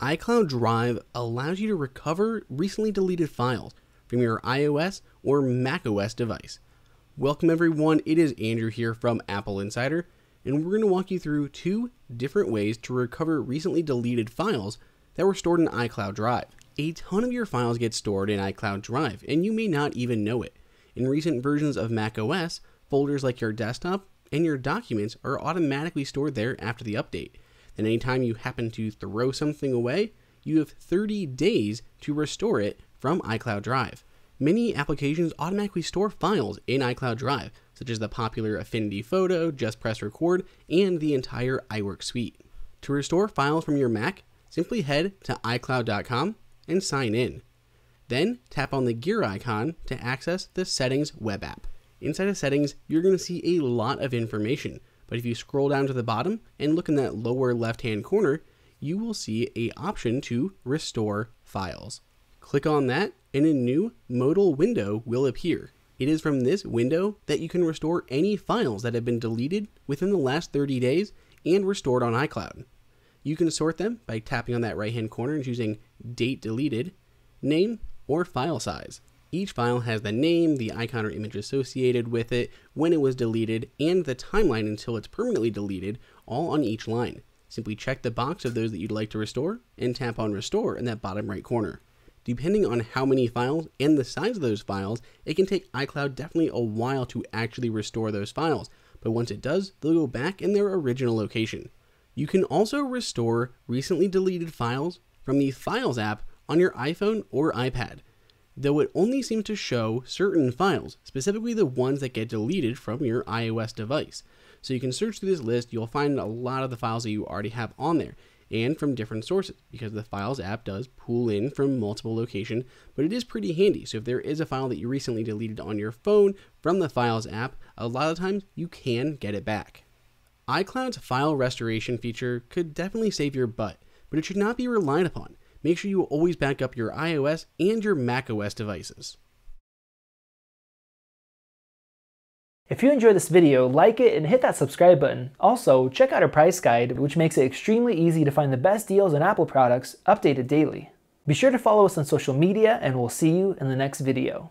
iCloud Drive allows you to recover recently deleted files from your iOS or macOS device. Welcome everyone, it is Andrew here from Apple Insider, and we're going to walk you through two different ways to recover recently deleted files that were stored in iCloud Drive. A ton of your files get stored in iCloud Drive, and you may not even know it. In recent versions of macOS, folders like your desktop and your documents are automatically stored there after the update. And anytime you happen to throw something away, you have 30 days to restore it from iCloud Drive. Many applications automatically store files in iCloud Drive, such as the popular Affinity Photo, Just Press Record, and the entire iWork suite. To restore files from your Mac, simply head to iCloud.com and sign in. Then tap on the gear icon to access the Settings web app. Inside of Settings, you're going to see a lot of information, but if you scroll down to the bottom and look in that lower left hand corner, you will see a option to restore files. Click on that and a new modal window will appear. It is from this window that you can restore any files that have been deleted within the last 30 days and restored on iCloud. You can sort them by tapping on that right hand corner and choosing date deleted, name, or file size. Each file has the name, the icon or image associated with it, when it was deleted, and the timeline until it's permanently deleted, all on each line. Simply check the box of those that you'd like to restore and tap on restore in that bottom right corner. Depending on how many files and the size of those files, it can take iCloud definitely a while to actually restore those files, but once it does, they'll go back in their original location. You can also restore recently deleted files from the Files app on your iPhone or iPad, though it only seems to show certain files, specifically the ones that get deleted from your iOS device. So you can search through this list, you'll find a lot of the files that you already have on there and from different sources because the Files app does pull in from multiple locations, but it is pretty handy. So if there is a file that you recently deleted on your phone from the Files app, a lot of times you can get it back. iCloud's file restoration feature could definitely save your butt, but it should not be relied upon. Make sure you always back up your iOS and your macOS devices. If you enjoyed this video, like it and hit that subscribe button. Also, check out our price guide, which makes it extremely easy to find the best deals on Apple products updated daily. Be sure to follow us on social media and we'll see you in the next video.